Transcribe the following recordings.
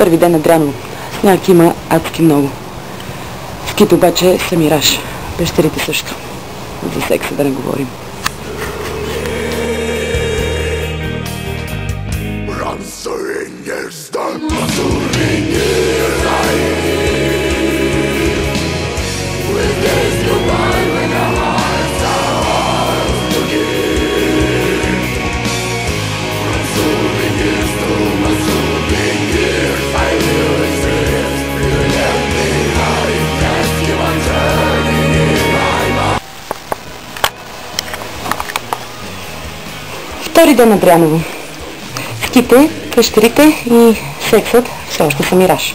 Първи ден на Дряново. Сняг има адски много. Скит обаче са мираж. Пещерите също. За секса да не говорим. Втори ден на Дряново. Ските, пещерите и сексът все още са мираж.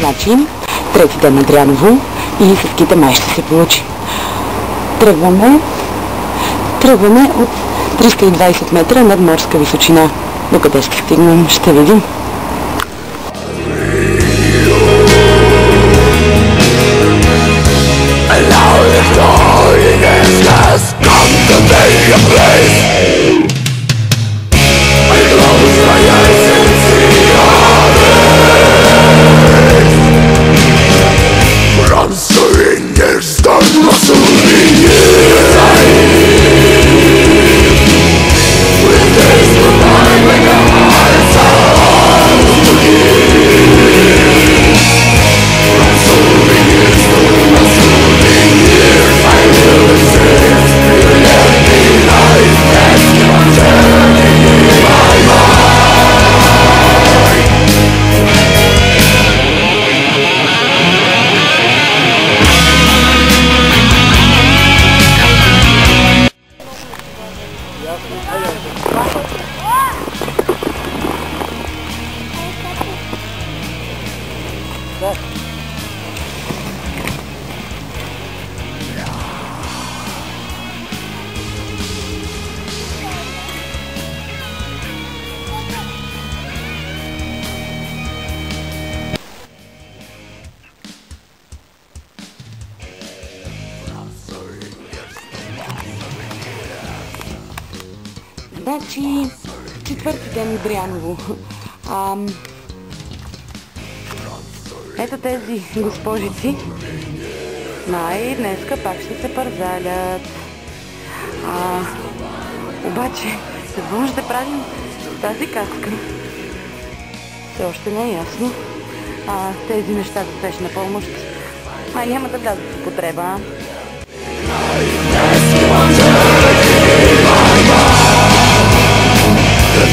Значи, трети ден на Дряново и с ските май ще се получи. Тръгваме, тръгваме от 320 метра над морска височина. Докъде ще стигнем, ще видим. Значи, четвърти ден на Дряново. Ам... Ето тези госпожици. Най, днеска пак ще се пързалят. А, обаче, какво да правим тази каска? Все още не е ясно. А, тези неща за спешна помощ май няма да влязат в употреба.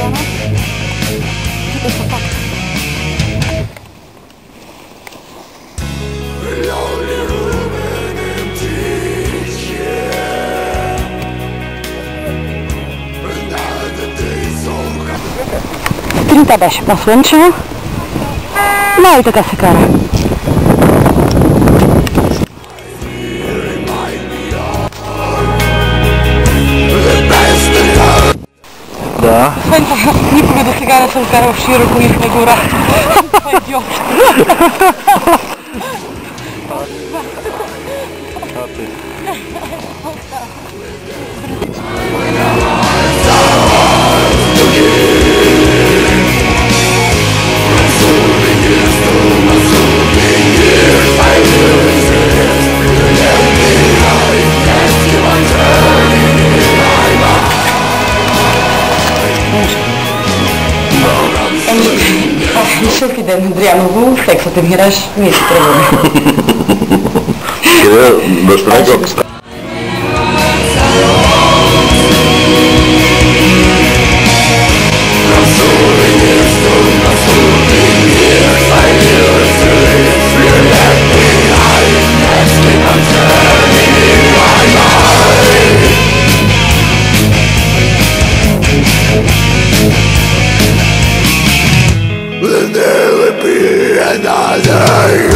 wiadomo? Że to No i to kasikara. Pęta, nikogo do cygara są karał w środku jest na górach. Idiot. Αν θέλει να δει έναν ρούχο, θα έπρεπε να το δει. die!